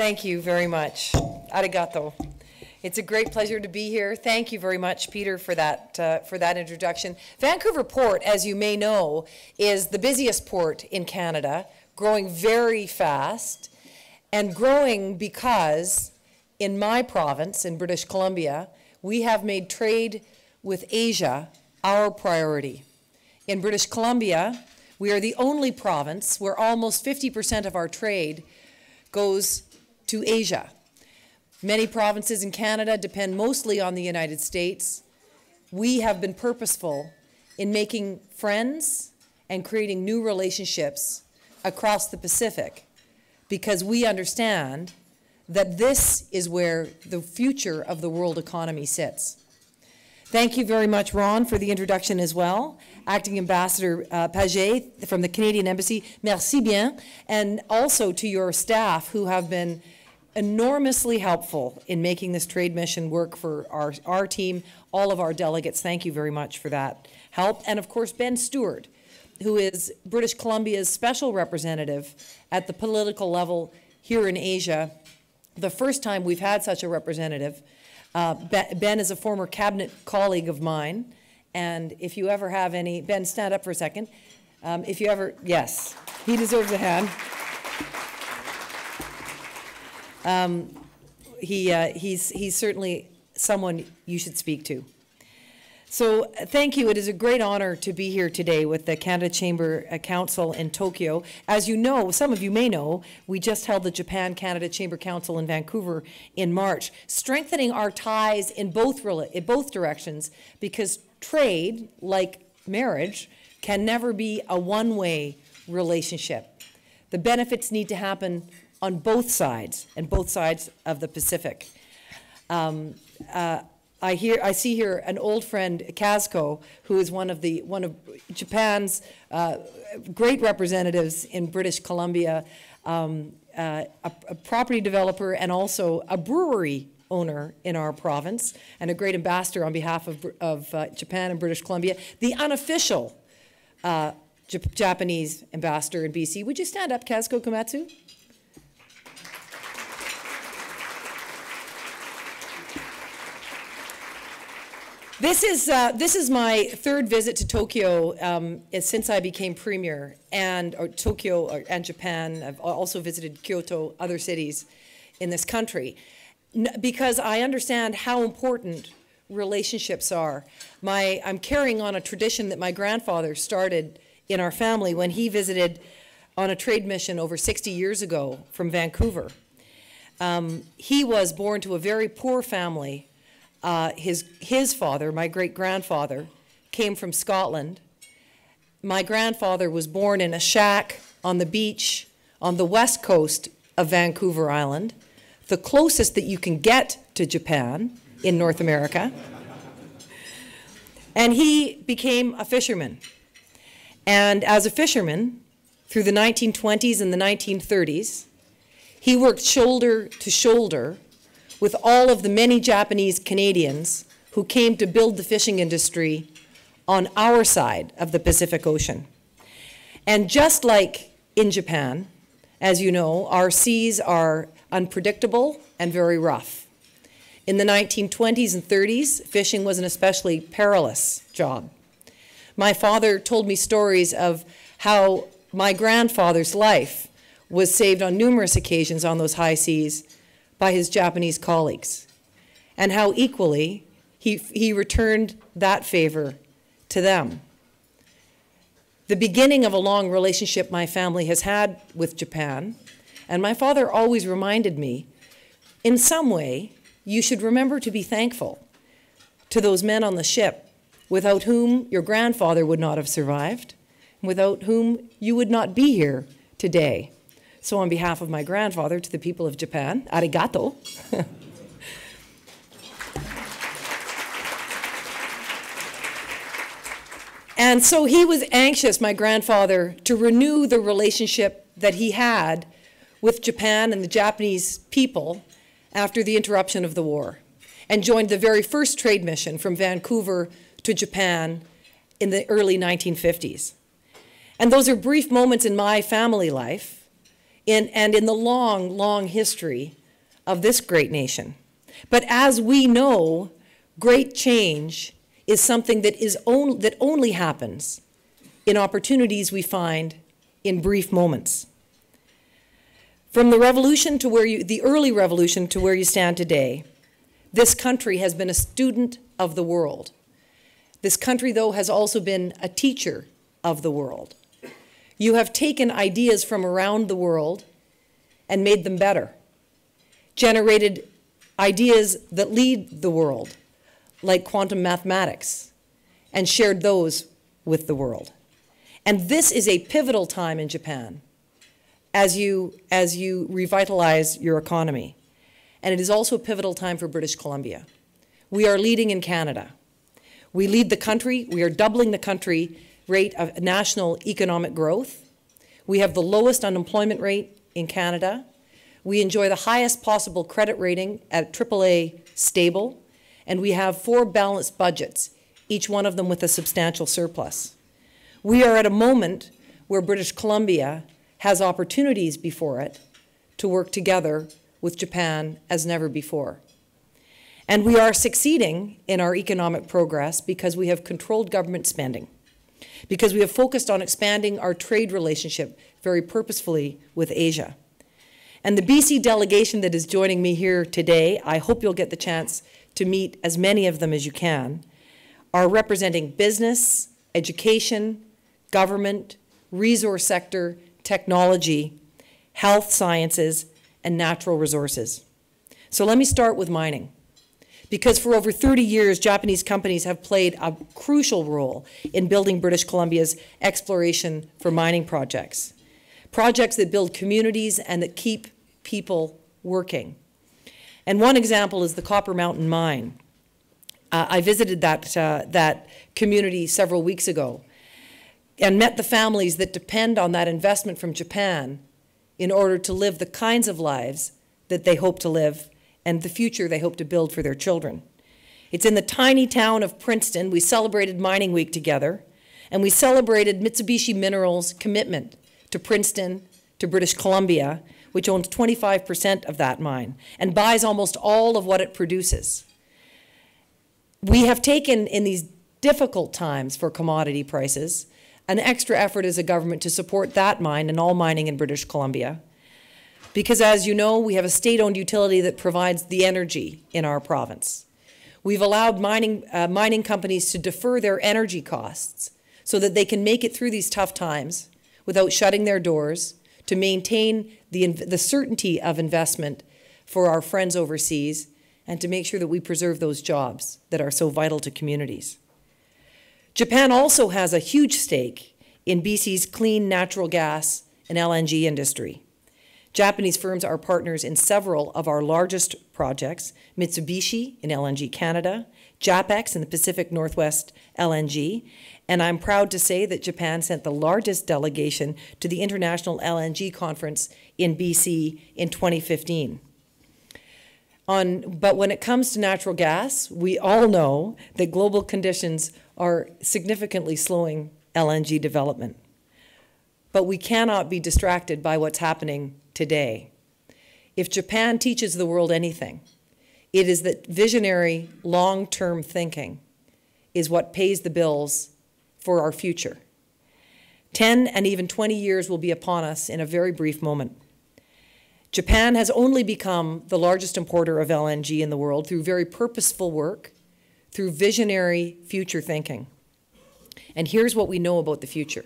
Thank you very much. Arigato. It's a great pleasure to be here. Thank you very much, Peter, for that, uh, for that introduction. Vancouver Port, as you may know, is the busiest port in Canada, growing very fast, and growing because in my province, in British Columbia, we have made trade with Asia our priority. In British Columbia, we are the only province where almost 50% of our trade goes to Asia. Many provinces in Canada depend mostly on the United States. We have been purposeful in making friends and creating new relationships across the Pacific because we understand that this is where the future of the world economy sits. Thank you very much, Ron, for the introduction as well. Acting Ambassador uh, Paget from the Canadian Embassy, merci bien. And also to your staff who have been enormously helpful in making this trade mission work for our, our team, all of our delegates. Thank you very much for that help. And of course, Ben Stewart, who is British Columbia's special representative at the political level here in Asia. The first time we've had such a representative. Uh, ben is a former cabinet colleague of mine. And if you ever have any, Ben, stand up for a second. Um, if you ever, yes, he deserves a hand. Um, he, uh, he's, he's certainly someone you should speak to. So thank you. It is a great honor to be here today with the Canada Chamber uh, Council in Tokyo. As you know, some of you may know, we just held the Japan-Canada Chamber Council in Vancouver in March, strengthening our ties in both, in both directions because trade, like marriage, can never be a one-way relationship. The benefits need to happen on both sides and both sides of the Pacific. Um, uh, I hear, I see here an old friend, Kazuko, who is one of the one of Japan's uh, great representatives in British Columbia, um, uh, a, a, property developer and also a brewery owner in our province, and a great ambassador on behalf of, of uh, Japan and British Columbia. The unofficial uh, Japanese ambassador in BC. Would you stand up, Kazuko Komatsu? This is, uh, this is my third visit to Tokyo um, since I became premier, and or Tokyo or, and Japan. I've also visited Kyoto, other cities in this country, because I understand how important relationships are. My, I'm carrying on a tradition that my grandfather started in our family when he visited on a trade mission over 60 years ago from Vancouver. Um, he was born to a very poor family uh, his, his father, my great grandfather, came from Scotland. My grandfather was born in a shack on the beach on the west coast of Vancouver Island, the closest that you can get to Japan in North America. And he became a fisherman. And as a fisherman, through the 1920s and the 1930s, he worked shoulder to shoulder with all of the many Japanese Canadians who came to build the fishing industry on our side of the Pacific Ocean. And just like in Japan, as you know, our seas are unpredictable and very rough. In the 1920s and 30s, fishing was an especially perilous job. My father told me stories of how my grandfather's life was saved on numerous occasions on those high seas by his Japanese colleagues, and how equally he, he returned that favor to them. The beginning of a long relationship my family has had with Japan, and my father always reminded me in some way, you should remember to be thankful to those men on the ship without whom your grandfather would not have survived, without whom you would not be here today. So on behalf of my grandfather to the people of Japan, arigato. and so he was anxious, my grandfather, to renew the relationship that he had with Japan and the Japanese people after the interruption of the war and joined the very first trade mission from Vancouver to Japan in the early 1950s. And those are brief moments in my family life in, and in the long, long history of this great nation. But as we know, great change is something that, is on, that only happens in opportunities we find in brief moments. From the revolution to where you, the early revolution to where you stand today, this country has been a student of the world. This country, though, has also been a teacher of the world. You have taken ideas from around the world and made them better, generated ideas that lead the world, like quantum mathematics, and shared those with the world. And this is a pivotal time in Japan as you, as you revitalize your economy. And it is also a pivotal time for British Columbia. We are leading in Canada. We lead the country. We are doubling the country rate of national economic growth. We have the lowest unemployment rate in Canada. We enjoy the highest possible credit rating at AAA stable. And we have four balanced budgets, each one of them with a substantial surplus. We are at a moment where British Columbia has opportunities before it to work together with Japan as never before. And we are succeeding in our economic progress because we have controlled government spending, because we have focused on expanding our trade relationship very purposefully with Asia. And the BC delegation that is joining me here today, I hope you'll get the chance to meet as many of them as you can, are representing business, education, government, resource sector, technology, health sciences, and natural resources. So let me start with mining. Because for over 30 years, Japanese companies have played a crucial role in building British Columbia's exploration for mining projects. Projects that build communities and that keep people working. And one example is the Copper Mountain Mine. Uh, I visited that, uh, that community several weeks ago and met the families that depend on that investment from Japan in order to live the kinds of lives that they hope to live and the future they hope to build for their children. It's in the tiny town of Princeton. We celebrated Mining Week together, and we celebrated Mitsubishi Minerals' commitment to Princeton, to British Columbia, which owns 25% of that mine and buys almost all of what it produces. We have taken, in these difficult times for commodity prices, an extra effort as a government to support that mine and all mining in British Columbia. Because as you know, we have a state-owned utility that provides the energy in our province. We've allowed mining, uh, mining companies to defer their energy costs so that they can make it through these tough times without shutting their doors to maintain the, the certainty of investment for our friends overseas and to make sure that we preserve those jobs that are so vital to communities. Japan also has a huge stake in BC's clean natural gas and LNG industry. Japanese firms are partners in several of our largest projects, Mitsubishi in LNG Canada, JAPEX in the Pacific Northwest LNG, and I'm proud to say that Japan sent the largest delegation to the International LNG Conference in BC in 2015. On, but when it comes to natural gas, we all know that global conditions are significantly slowing LNG development. But we cannot be distracted by what's happening today. If Japan teaches the world anything, it is that visionary, long term thinking is what pays the bills for our future. 10 and even 20 years will be upon us in a very brief moment. Japan has only become the largest importer of LNG in the world through very purposeful work through visionary future thinking. And here's what we know about the future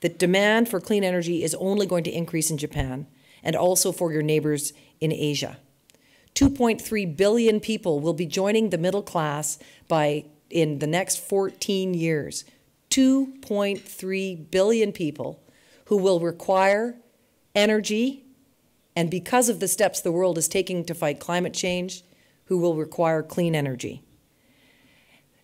that demand for clean energy is only going to increase in Japan and also for your neighbors in Asia. 2.3 billion people will be joining the middle class by in the next 14 years. 2.3 billion people who will require energy and because of the steps the world is taking to fight climate change, who will require clean energy.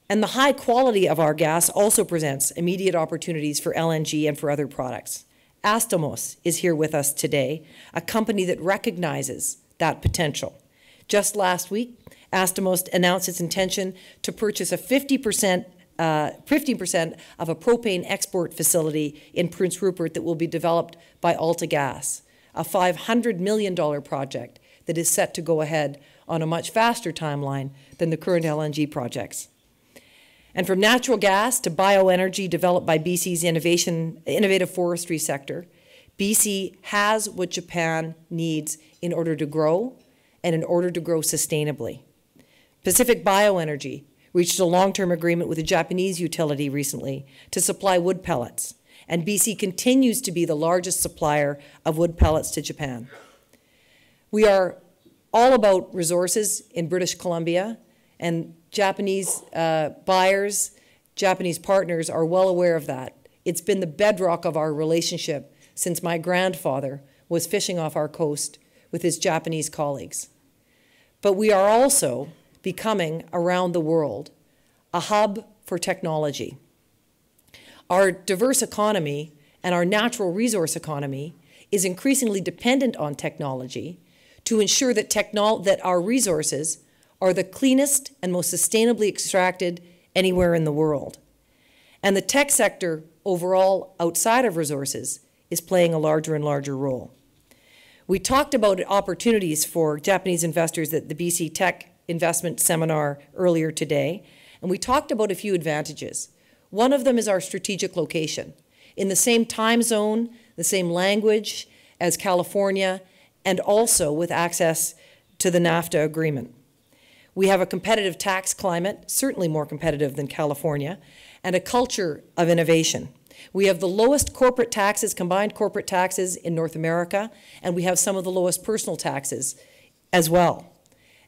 And the high quality of our gas also presents immediate opportunities for LNG and for other products. Astomos is here with us today, a company that recognizes that potential. Just last week, Astomos announced its intention to purchase a 50% uh, 50% of a propane export facility in Prince Rupert that will be developed by AltaGas, a $500 million project that is set to go ahead on a much faster timeline than the current LNG projects. And from natural gas to bioenergy developed by BC's innovation, innovative forestry sector, BC has what Japan needs in order to grow and in order to grow sustainably. Pacific Bioenergy reached a long-term agreement with a Japanese utility recently to supply wood pellets, and BC continues to be the largest supplier of wood pellets to Japan. We are all about resources in British Columbia, and Japanese uh, buyers, Japanese partners are well aware of that. It's been the bedrock of our relationship since my grandfather was fishing off our coast with his Japanese colleagues. But we are also becoming, around the world, a hub for technology. Our diverse economy and our natural resource economy is increasingly dependent on technology to ensure that, that our resources are the cleanest and most sustainably extracted anywhere in the world. And the tech sector overall outside of resources is playing a larger and larger role. We talked about opportunities for Japanese investors at the BC Tech Investment Seminar earlier today, and we talked about a few advantages. One of them is our strategic location. In the same time zone, the same language as California, and also with access to the NAFTA agreement. We have a competitive tax climate, certainly more competitive than California, and a culture of innovation. We have the lowest corporate taxes, combined corporate taxes in North America, and we have some of the lowest personal taxes as well.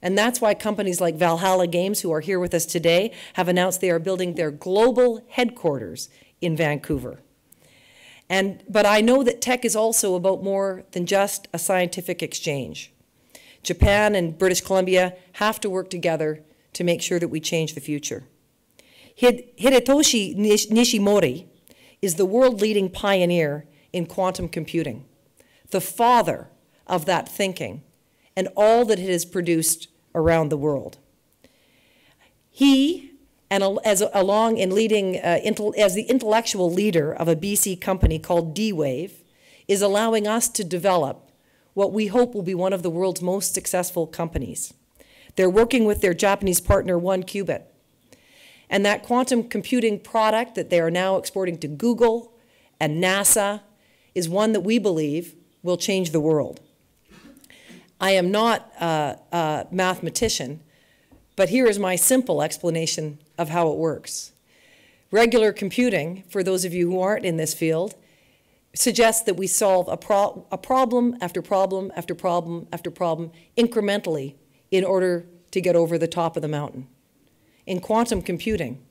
And that's why companies like Valhalla Games, who are here with us today, have announced they are building their global headquarters in Vancouver. And, but I know that tech is also about more than just a scientific exchange. Japan and British Columbia have to work together to make sure that we change the future. Hidetoshi Nishimori is the world-leading pioneer in quantum computing, the father of that thinking and all that it has produced around the world. He, and as along in leading, uh, as the intellectual leader of a BC company called D-Wave, is allowing us to develop what we hope will be one of the world's most successful companies. They're working with their Japanese partner, 1QBit. And that quantum computing product that they are now exporting to Google and NASA is one that we believe will change the world. I am not a, a mathematician, but here is my simple explanation of how it works. Regular computing, for those of you who aren't in this field, suggests that we solve a, pro a problem after problem after problem after problem incrementally in order to get over the top of the mountain. In quantum computing,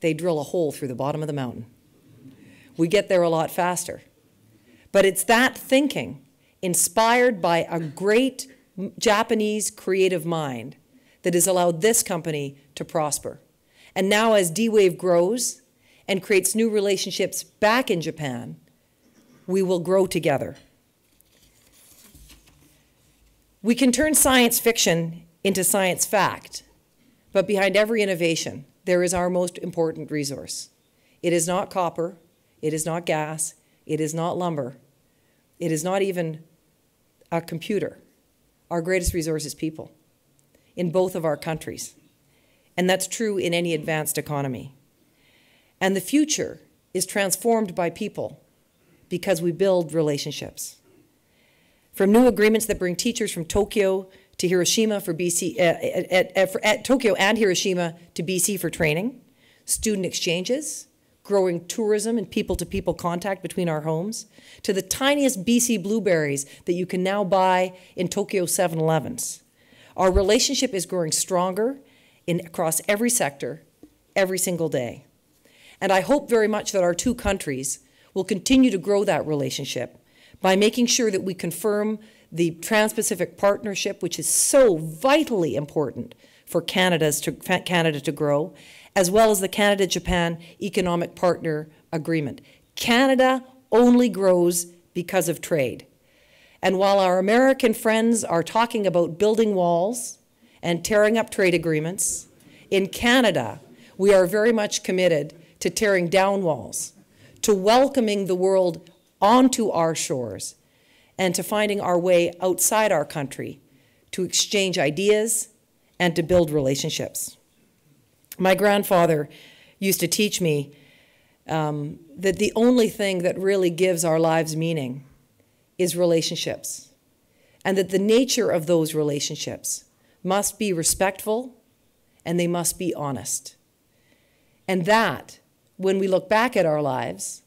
they drill a hole through the bottom of the mountain. We get there a lot faster. But it's that thinking, inspired by a great Japanese creative mind, that has allowed this company to prosper. And now, as D Wave grows and creates new relationships back in Japan, we will grow together. We can turn science fiction into science fact, but behind every innovation, there is our most important resource. It is not copper, it is not gas, it is not lumber, it is not even a computer. Our greatest resource is people in both of our countries. And that's true in any advanced economy. And the future is transformed by people because we build relationships. From new agreements that bring teachers from Tokyo to Hiroshima for BC, uh, at, at, at Tokyo and Hiroshima to BC for training, student exchanges, growing tourism and people-to-people -people contact between our homes, to the tiniest BC blueberries that you can now buy in Tokyo 7-Elevens. Our relationship is growing stronger in, across every sector, every single day. And I hope very much that our two countries will continue to grow that relationship by making sure that we confirm the Trans-Pacific Partnership, which is so vitally important for Canada's to, Canada to grow, as well as the Canada-Japan Economic Partner Agreement. Canada only grows because of trade. And while our American friends are talking about building walls and tearing up trade agreements, in Canada, we are very much committed to tearing down walls to welcoming the world onto our shores and to finding our way outside our country to exchange ideas and to build relationships. My grandfather used to teach me um, that the only thing that really gives our lives meaning is relationships, and that the nature of those relationships must be respectful and they must be honest. And that, when we look back at our lives,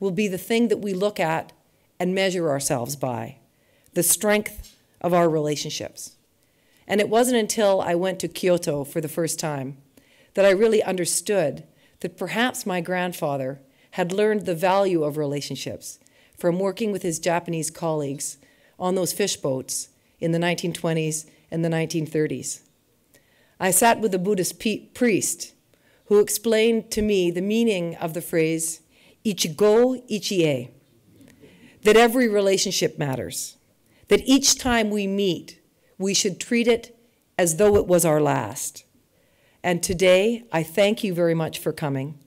will be the thing that we look at and measure ourselves by the strength of our relationships. And it wasn't until I went to Kyoto for the first time that I really understood that perhaps my grandfather had learned the value of relationships from working with his Japanese colleagues on those fish boats in the 1920s and the 1930s. I sat with a Buddhist priest who explained to me the meaning of the phrase ichigo ichie, that every relationship matters, that each time we meet, we should treat it as though it was our last. And today, I thank you very much for coming,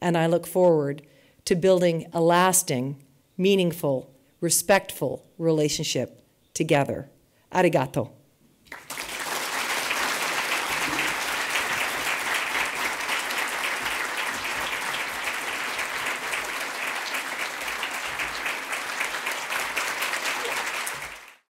and I look forward to building a lasting, meaningful, respectful relationship together. Arigato.